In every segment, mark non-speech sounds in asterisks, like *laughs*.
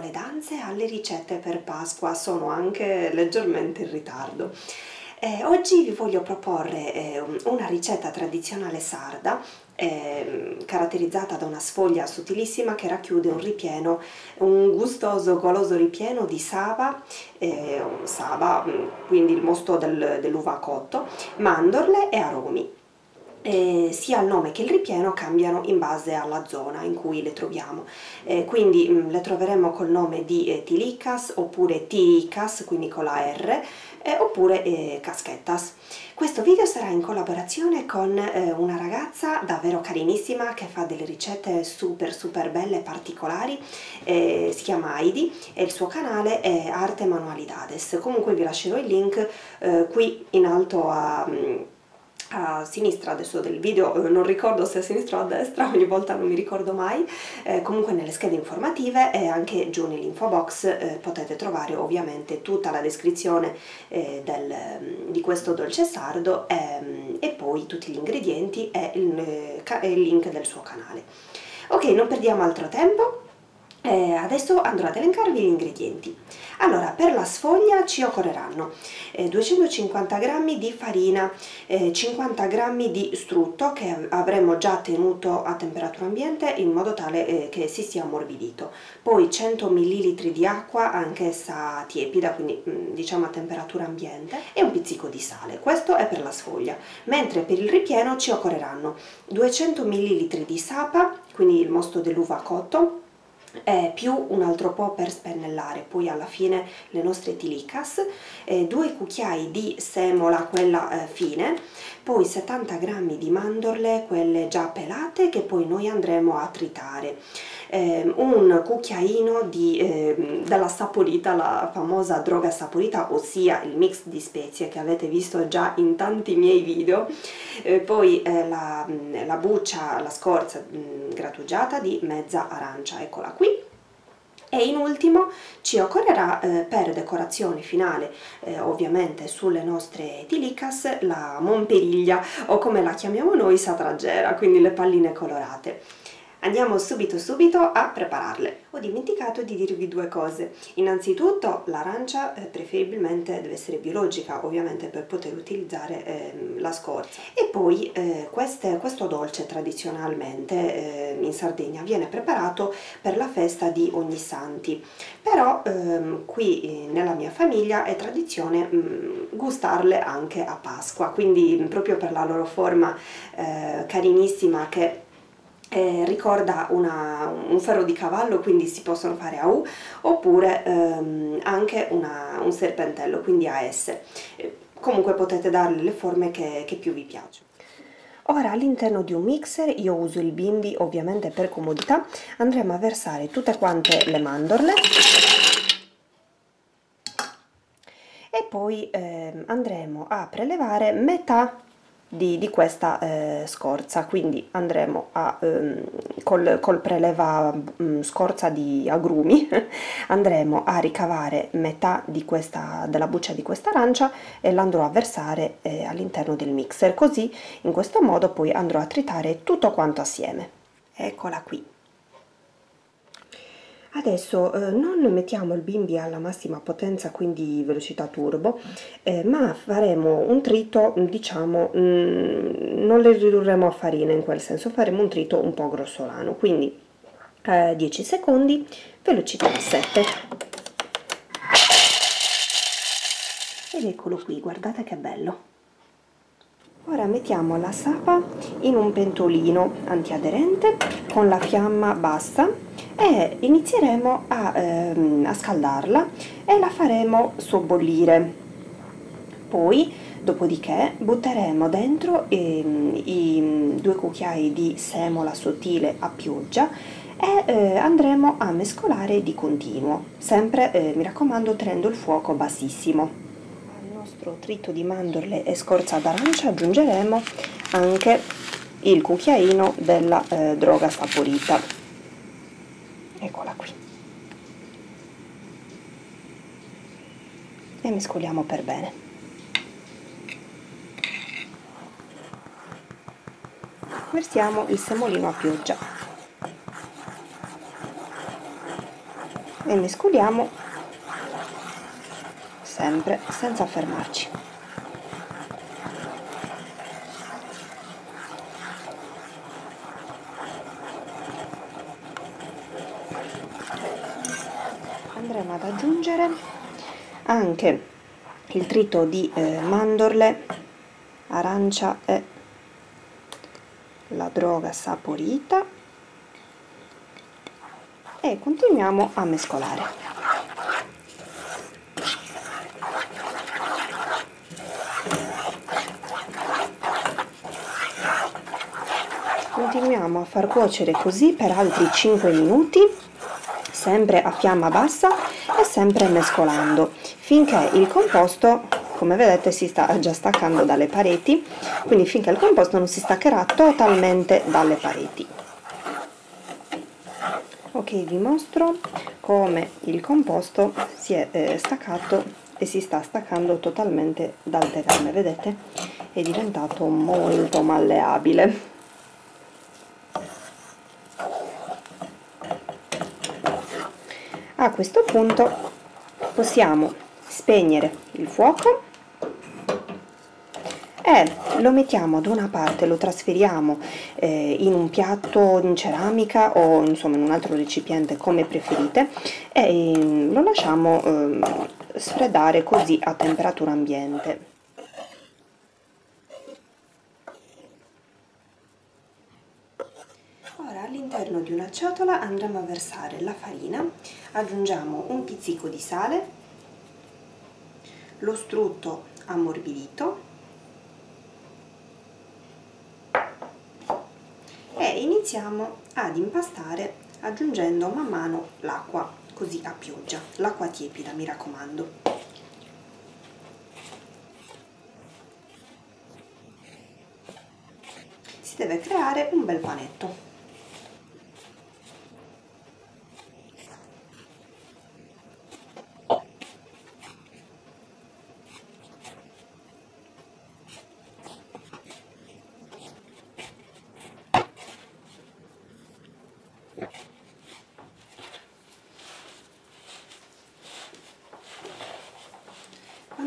le danze alle ricette per Pasqua, sono anche leggermente in ritardo. Eh, oggi vi voglio proporre eh, una ricetta tradizionale sarda eh, caratterizzata da una sfoglia sottilissima che racchiude un ripieno, un gustoso goloso ripieno di saba, eh, saba quindi il mosto del, dell'uva cotto, mandorle e aromi eh, sia il nome che il ripieno cambiano in base alla zona in cui le troviamo. Eh, quindi mh, mm, le troveremo col nome di eh, tilicas oppure tiricas quindi con la R eh, oppure eh, caschettas questo video sarà in collaborazione con eh, una ragazza davvero carinissima che fa delle ricette super super belle e particolari si chiama Heidi e il suo canale è Arte Manualidades comunque vi lascerò il link qui in alto a mh, mm, a sinistra adesso del video, eh, non ricordo se a sinistra o a destra, ogni volta non mi ricordo mai, eh, comunque nelle schede informative e anche giù nell'info box eh, potete trovare ovviamente tutta la descrizione eh, del, mm, di questo dolce sardo ehm, e poi tutti gli ingredienti e il, eh, il link del suo canale. Ok, non perdiamo altro tempo, eh, adesso andrò ad elencarvi gli ingredienti. Allora, per la sfoglia ci occorreranno eh, 250 g di farina, eh, 50 g di strutto che avremo già tenuto a temperatura ambiente in modo tale eh, che si sia ammorbidito, poi 100 ml di acqua, anch'essa tiepida, quindi mm, diciamo a temperatura ambiente, e un pizzico di sale. Questo è per la sfoglia, mentre per il ripieno ci occorreranno 200 ml di sapa, quindi il mosto dell'uva cotto, eh, più un altro po' per spennellare. Poi alla fine le nostre tilicas, eh, due cucchiai di semola, quella eh, fine, poi 70 g di mandorle, quelle già pelate che poi noi andremo a tritare, eh, un cucchiaino di, eh, della saporita, la famosa droga saporita, ossia il mix di spezie che avete visto già in tanti miei video, eh, poi eh, la, la, buccia, la scorza mh, mm, grattugiata di mezza arancia, eccola qui, e in ultimo ci occorrerà eh, per decorazione finale eh, ovviamente sulle nostre tilicas la monperiglia o come la chiamiamo noi satragera quindi le palline colorate Andiamo subito subito a prepararle. Ho dimenticato di dirvi due cose. Innanzitutto l'arancia eh, preferibilmente deve essere biologica, ovviamente per poter utilizzare eh, la scorza. E poi eh, queste, questo dolce tradizionalmente eh, in Sardegna viene preparato per la festa di Ognissanti. Però ehm, qui eh, nella mia famiglia è tradizione mh, mm, gustarle anche a Pasqua, quindi proprio per la loro forma eh, carinissima che eh, ricorda una, un ferro di cavallo, quindi si possono fare a U, oppure ehm, anche una, un serpentello, quindi a S. Eh, comunque potete darle le forme che, che più vi piacciono. Ora all'interno di un mixer, io uso il bimbi ovviamente per comodità, andremo a versare tutte quante le mandorle e poi eh, andremo a prelevare metà di, di questa eh, scorza. Quindi andremo a ehm, col, col preleva mh, mm, scorza di agrumi *laughs* andremo a ricavare metà di questa, della buccia di questa arancia e l'andrò a versare eh, all'interno del mixer. Così in questo modo poi andrò a tritare tutto quanto assieme. Eccola qui Adesso eh, non mettiamo il bimbi alla massima potenza, quindi velocità turbo, eh, ma faremo un trito, diciamo, mh, mm, non le ridurremo a farina in quel senso, faremo un trito un po' grossolano, quindi eh, 10 secondi, velocità 7. Ed eccolo qui, guardate che bello. Ora mettiamo la sapa in un pentolino antiaderente con la fiamma bassa e inizieremo a, ehm, a scaldarla e la faremo sobbollire. Poi, dopodiché, butteremo dentro ehm, i due cucchiai di semola sottile a pioggia e eh, andremo a mescolare di continuo, sempre, eh, mi raccomando, tenendo il fuoco bassissimo nostro trito di mandorle e scorza d'arancia aggiungeremo anche il cucchiaino della eh, droga saporita eccola qui e mescoliamo per bene. Versiamo il semolino a pioggia. E mescoliamo sempre senza fermarci. Andremo ad aggiungere anche il trito di eh, mandorle arancia e la droga saporita. E continuiamo a mescolare. Continuiamo a far cuocere così per altri 5 minuti sempre a fiamma bassa e sempre mescolando finché il composto come vedete si sta già staccando dalle pareti. Quindi finché il composto non si staccherà totalmente dalle pareti. Ok vi mostro come il composto si è eh, staccato e si sta staccando totalmente dal tegame vedete? È diventato molto malleabile. A questo punto possiamo spegnere il fuoco e lo mettiamo ad una parte, lo trasferiamo eh, in un piatto in ceramica o insomma in un altro recipiente come preferite e eh, lo lasciamo eh, sfreddare così a temperatura ambiente. Ora all'interno di una ciotola andremo a versare la farina, aggiungiamo un pizzico di sale, lo strutto ammorbidito e iniziamo ad impastare aggiungendo man mano l'acqua così a pioggia, l'acqua tiepida mi raccomando. Si deve creare un bel panetto.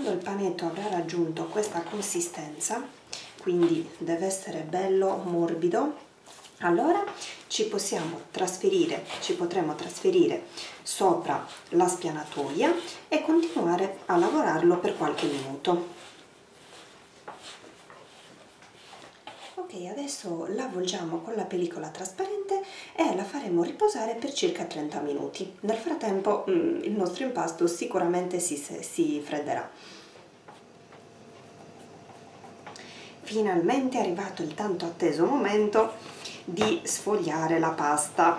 Quando il panetto avrà raggiunto questa consistenza, quindi deve essere bello morbido, allora ci possiamo trasferire, ci potremo trasferire sopra la spianatoia e continuare a lavorarlo per qualche minuto. Ok, adesso la avvolgiamo con la pellicola trasparente e la faremo riposare per circa 30 minuti. Nel frattempo mm, il nostro impasto sicuramente si, si fredderà. Finalmente è arrivato il tanto atteso momento di sfogliare la pasta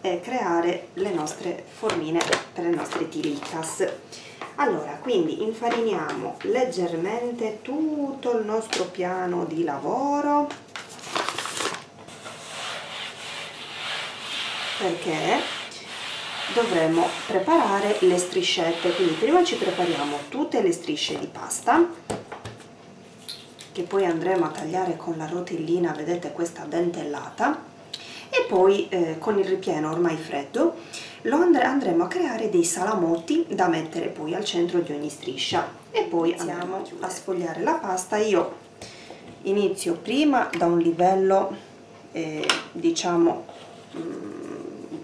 e creare le nostre formine per le nostre tiritas allora quindi infariniamo leggermente tutto il nostro piano di lavoro. Perché dovremo preparare le striscette. Quindi prima ci prepariamo tutte le strisce di pasta che poi andremo a tagliare con la rotellina vedete questa dentellata e poi eh, con il ripieno ormai freddo lo andre andremo a creare dei salamotti da mettere poi al centro di ogni striscia. E poi iniziamo a sfogliare la pasta. Io inizio prima da un livello eh, diciamo mh, mm,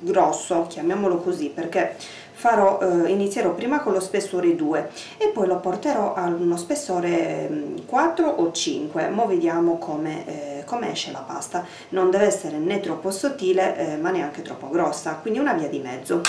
grosso chiamiamolo così perché farò, eh, inizierò prima con lo spessore 2 e poi lo porterò a uno spessore 4 mm, o 5 ma vediamo come eh, come esce la pasta. Non deve essere né troppo sottile eh, ma neanche troppo grossa quindi una via di mezzo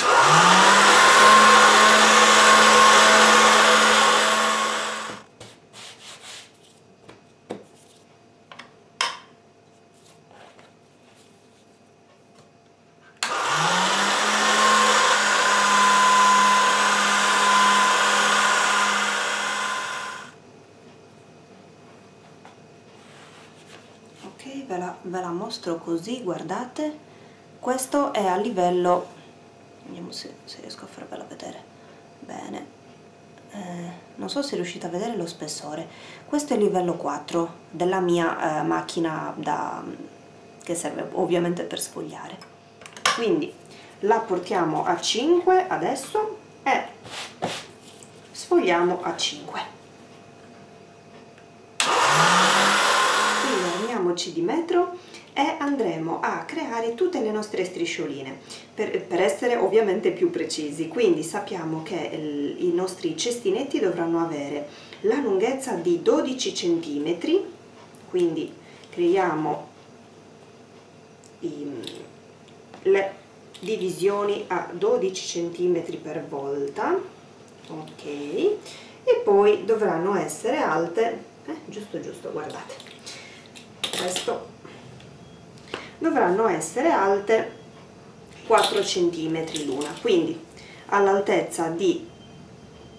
ve la, ve la mostro così guardate. Questo è a livello vediamo se, se riesco a farvela vedere bene. Eh, non so se riuscite a vedere lo spessore. Questo è il livello 4 della mia eh, macchina da, che serve ovviamente per sfogliare. Quindi la portiamo a 5 adesso e sfogliamo a 5 quindi di metro e andremo a creare tutte le nostre striscioline per, per essere ovviamente più precisi. Quindi sappiamo che il, i nostri cestinetti dovranno avere la lunghezza di 12 cm quindi creiamo i, le divisioni a 12 cm per volta ok? E poi dovranno essere alte eh, giusto giusto guardate. Questo dovranno essere alte 4 cm l'una. Quindi all'altezza di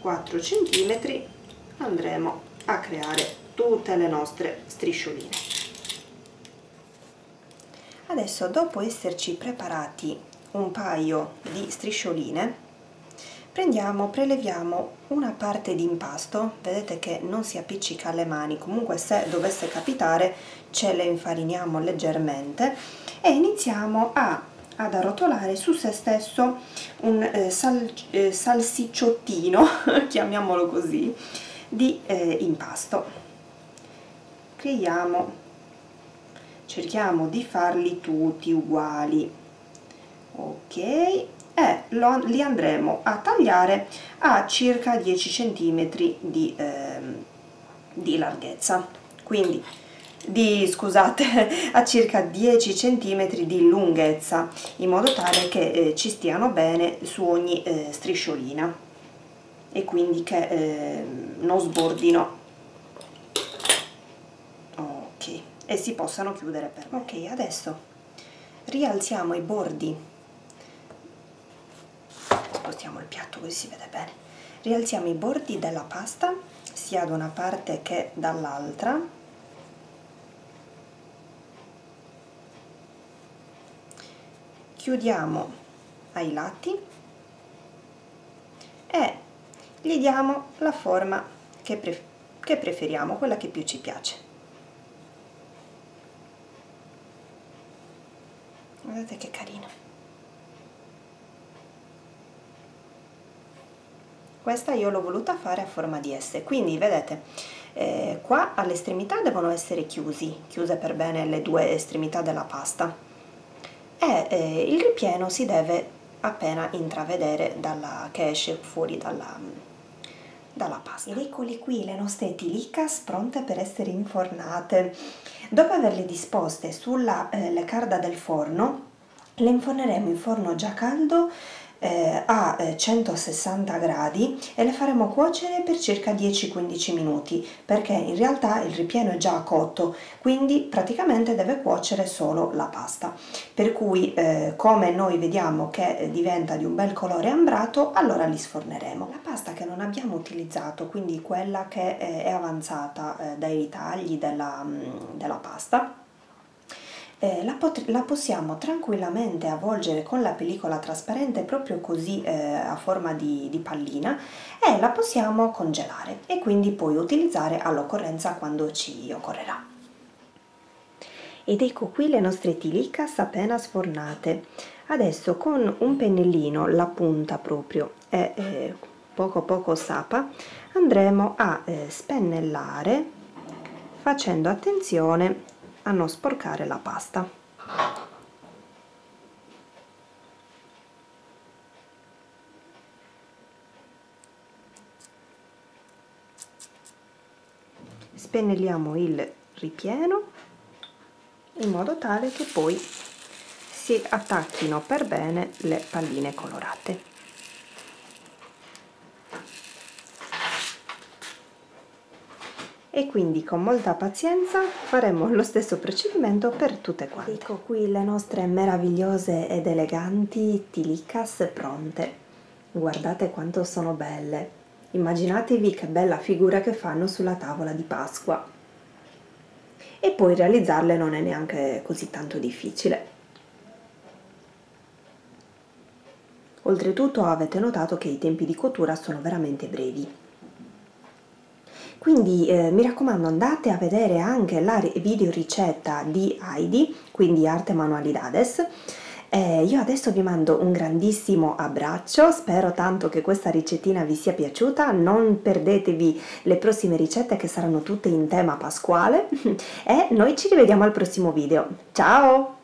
4 cm andremo a creare tutte le nostre striscioline. Adesso dopo esserci preparati un paio di striscioline prendiamo, preleviamo una parte di impasto, vedete che non si appiccica alle mani, comunque se dovesse capitare ce le infariniamo leggermente e iniziamo a, ad arrotolare su se stesso un eh, sal, eh, salsicciottino, *laughs* chiamiamolo così, di eh, impasto. Creiamo, cerchiamo di farli tutti uguali, ok, e lo, li andremo a tagliare a circa 10 cm di, eh, di larghezza. Quindi di, scusate, *laughs* a circa 10 cm di lunghezza in modo tale che eh, ci stiano bene su ogni eh, strisciolina. E quindi che eh, non sbordino. Ok. E si possano chiudere per ok adesso rialziamo i bordi spostiamo il piatto così si vede bene rialziamo i bordi della pasta sia da una parte che dall'altra chiudiamo ai lati e gli diamo la forma che, pre che preferiamo, quella che più ci piace. Guardate che carino. Questa io l'ho voluta fare a forma di S. Quindi vedete eh, qua all'estremità devono essere chiusi chiuse per bene le due estremità della pasta. E eh, il ripieno si deve appena intravedere dalla, che esce fuori dalla, dalla pasta. Ed eccole qui le nostre tilicas pronte per essere infornate. Dopo averle disposte sulla eh, carda del forno le inforneremo in forno già caldo eh, a 160 eh, gradi e le faremo cuocere per circa 10-15 minuti perché in realtà il ripieno è già cotto quindi praticamente deve cuocere solo la pasta. Per cui eh, come noi vediamo che diventa di un bel colore ambrato allora li sforneremo. La pasta che non abbiamo utilizzato quindi quella che è avanzata eh, dai ritagli della, mm, della pasta eh, la, la, possiamo tranquillamente avvolgere con la pellicola trasparente proprio così eh, a forma di, di, pallina e la possiamo congelare e quindi poi utilizzare all'occorrenza quando ci occorrerà. Ed ecco qui le nostre tilicas appena sfornate. Adesso con un pennellino, la punta proprio e eh, poco poco sapa, andremo a eh, spennellare facendo attenzione a non sporcare la pasta. Spennelliamo il ripieno in modo tale che poi si attacchino per bene le palline colorate e quindi con molta pazienza faremo lo stesso procedimento per tutte quante. Ecco qui le nostre meravigliose ed eleganti tilicas pronte. Guardate quanto sono belle. Immaginatevi che bella figura che fanno sulla tavola di Pasqua. E poi realizzarle non è neanche così tanto difficile. Oltretutto avete notato che i tempi di cottura sono veramente brevi quindi eh, mi raccomando andate a vedere anche la video ricetta di Heidi, quindi Arte Manualidades, Eh, io adesso vi mando un grandissimo abbraccio, spero tanto che questa ricettina vi sia piaciuta, non perdetevi le prossime ricette che saranno tutte in tema pasquale *laughs* e noi ci rivediamo al prossimo video. Ciao!